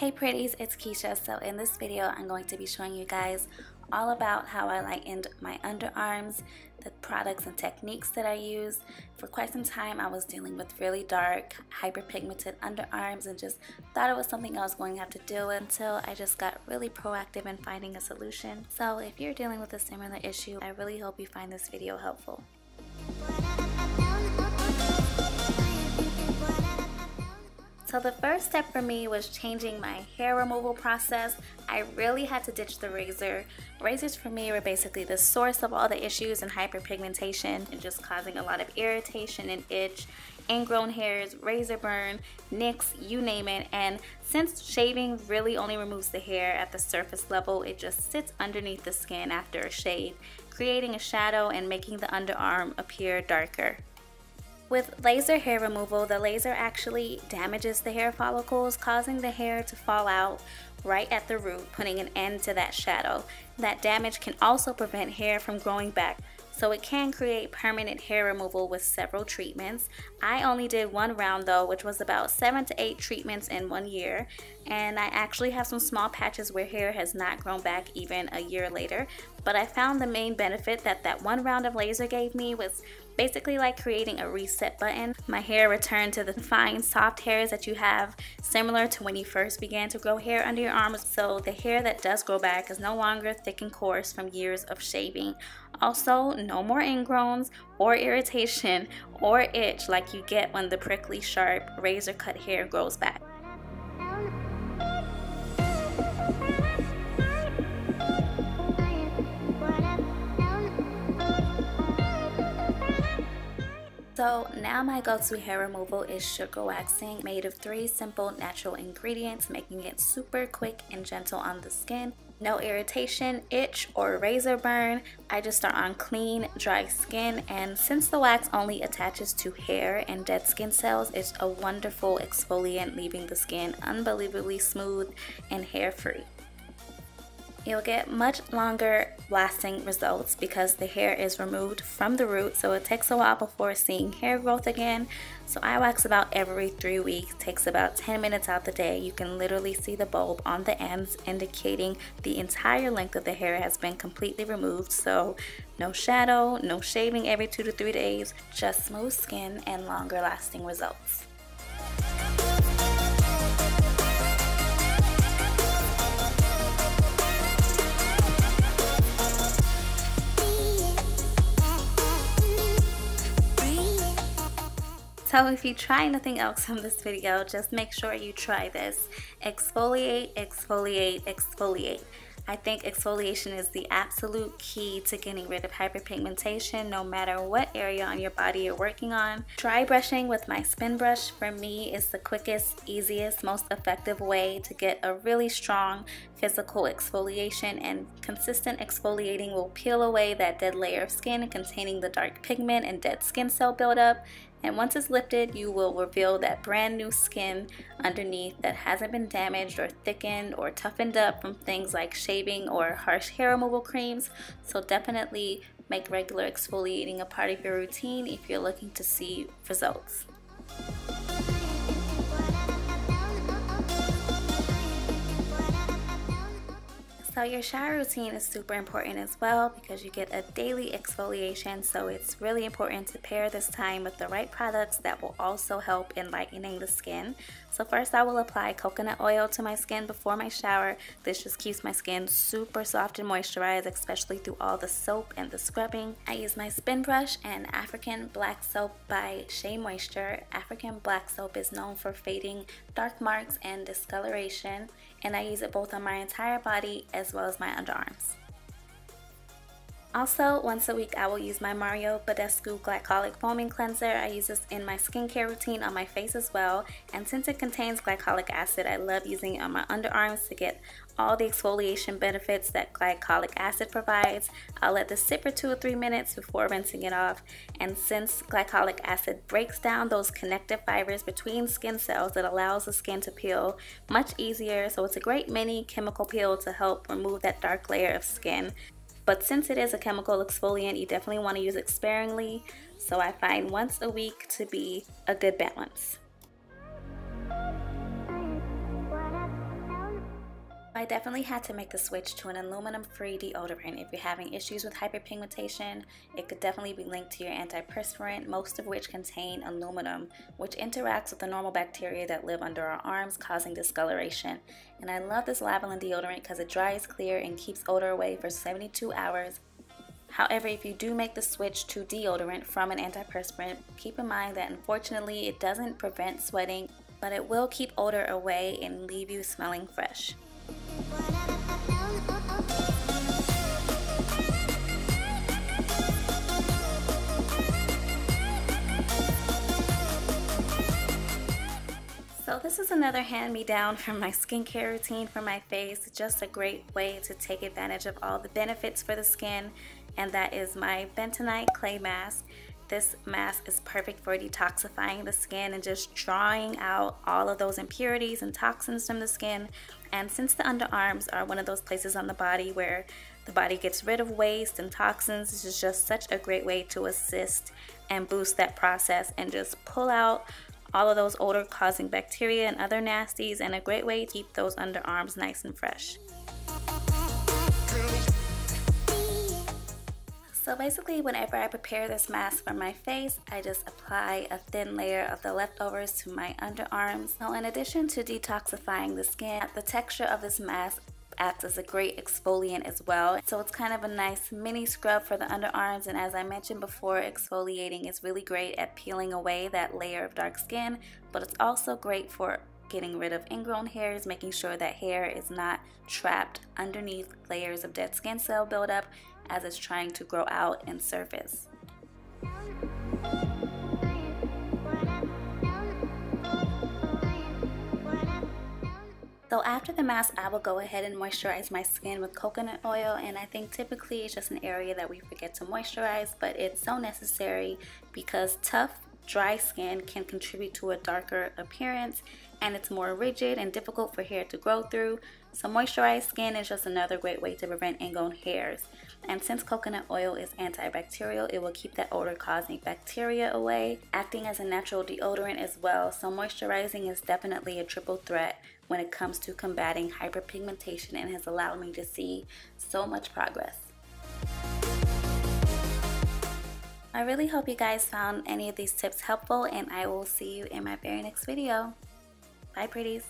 Hey pretties, it's Keisha. So in this video, I'm going to be showing you guys all about how I lightened my underarms, the products and techniques that I use. For quite some time, I was dealing with really dark, hyperpigmented underarms and just thought it was something I was going to have to deal with until I just got really proactive in finding a solution. So if you're dealing with a similar issue, I really hope you find this video helpful. So the first step for me was changing my hair removal process. I really had to ditch the razor. Razors for me were basically the source of all the issues and hyperpigmentation and just causing a lot of irritation and itch, ingrown hairs, razor burn, nicks, you name it. And since shaving really only removes the hair at the surface level, it just sits underneath the skin after a shave, creating a shadow and making the underarm appear darker. With laser hair removal, the laser actually damages the hair follicles, causing the hair to fall out right at the root, putting an end to that shadow. That damage can also prevent hair from growing back so it can create permanent hair removal with several treatments. I only did one round though, which was about seven to eight treatments in one year. And I actually have some small patches where hair has not grown back even a year later. But I found the main benefit that that one round of laser gave me was basically like creating a reset button. My hair returned to the fine soft hairs that you have similar to when you first began to grow hair under your arms. So the hair that does grow back is no longer thick and coarse from years of shaving. Also, no more ingrowns or irritation or itch like you get when the prickly sharp razor cut hair grows back. So now my go-to hair removal is sugar waxing made of three simple natural ingredients making it super quick and gentle on the skin no irritation, itch, or razor burn. I just start on clean, dry skin and since the wax only attaches to hair and dead skin cells, it's a wonderful exfoliant leaving the skin unbelievably smooth and hair free. You'll get much longer lasting results because the hair is removed from the root so it takes a while before seeing hair growth again. So I wax about every three weeks, takes about 10 minutes out the day. You can literally see the bulb on the ends indicating the entire length of the hair has been completely removed. So no shadow, no shaving every two to three days, just smooth skin and longer lasting results. So if you try nothing else from this video, just make sure you try this. Exfoliate, exfoliate, exfoliate. I think exfoliation is the absolute key to getting rid of hyperpigmentation no matter what area on your body you're working on. Dry brushing with my spin brush for me is the quickest, easiest, most effective way to get a really strong physical exfoliation and consistent exfoliating will peel away that dead layer of skin containing the dark pigment and dead skin cell buildup and once it's lifted, you will reveal that brand new skin underneath that hasn't been damaged or thickened or toughened up from things like shaving or harsh hair removal creams. So definitely make regular exfoliating a part of your routine if you're looking to see results. So your shower routine is super important as well because you get a daily exfoliation so it's really important to pair this time with the right products that will also help in lightening the skin. So first I will apply coconut oil to my skin before my shower. This just keeps my skin super soft and moisturized especially through all the soap and the scrubbing. I use my spin brush and African black soap by Shea Moisture. African black soap is known for fading dark marks and discoloration and I use it both on my entire body as well as my underarms. Also, once a week I will use my Mario Badescu Glycolic Foaming Cleanser. I use this in my skincare routine on my face as well. And since it contains glycolic acid, I love using it on my underarms to get all the exfoliation benefits that glycolic acid provides. I'll let this sit for two or three minutes before rinsing it off. And since glycolic acid breaks down those connective fibers between skin cells, it allows the skin to peel much easier. So it's a great mini chemical peel to help remove that dark layer of skin but since it is a chemical exfoliant, you definitely want to use it sparingly. So I find once a week to be a good balance. I definitely had to make the switch to an aluminum-free deodorant. If you're having issues with hyperpigmentation, it could definitely be linked to your antiperspirant, most of which contain aluminum, which interacts with the normal bacteria that live under our arms, causing discoloration. And I love this Lavilin deodorant because it dries clear and keeps odor away for 72 hours. However, if you do make the switch to deodorant from an antiperspirant, keep in mind that unfortunately it doesn't prevent sweating, but it will keep odor away and leave you smelling fresh. So this is another hand-me-down from my skincare routine for my face. Just a great way to take advantage of all the benefits for the skin. And that is my bentonite clay mask. This mask is perfect for detoxifying the skin and just drawing out all of those impurities and toxins from the skin. And since the underarms are one of those places on the body where the body gets rid of waste and toxins, this is just such a great way to assist and boost that process and just pull out all of those odor causing bacteria and other nasties and a great way to keep those underarms nice and fresh. So basically whenever I prepare this mask for my face, I just apply a thin layer of the leftovers to my underarms. Now in addition to detoxifying the skin, the texture of this mask acts as a great exfoliant as well. So it's kind of a nice mini scrub for the underarms and as I mentioned before, exfoliating is really great at peeling away that layer of dark skin, but it's also great for getting rid of ingrown hairs, making sure that hair is not trapped underneath layers of dead skin cell buildup as it's trying to grow out and surface. So after the mask, I will go ahead and moisturize my skin with coconut oil and I think typically it's just an area that we forget to moisturize, but it's so necessary because tough, dry skin can contribute to a darker appearance and it's more rigid and difficult for hair to grow through. So moisturized skin is just another great way to prevent ingrown hairs. And since coconut oil is antibacterial, it will keep that odor causing bacteria away, acting as a natural deodorant as well. So moisturizing is definitely a triple threat when it comes to combating hyperpigmentation and has allowed me to see so much progress. I really hope you guys found any of these tips helpful and I will see you in my very next video. Bye pretties.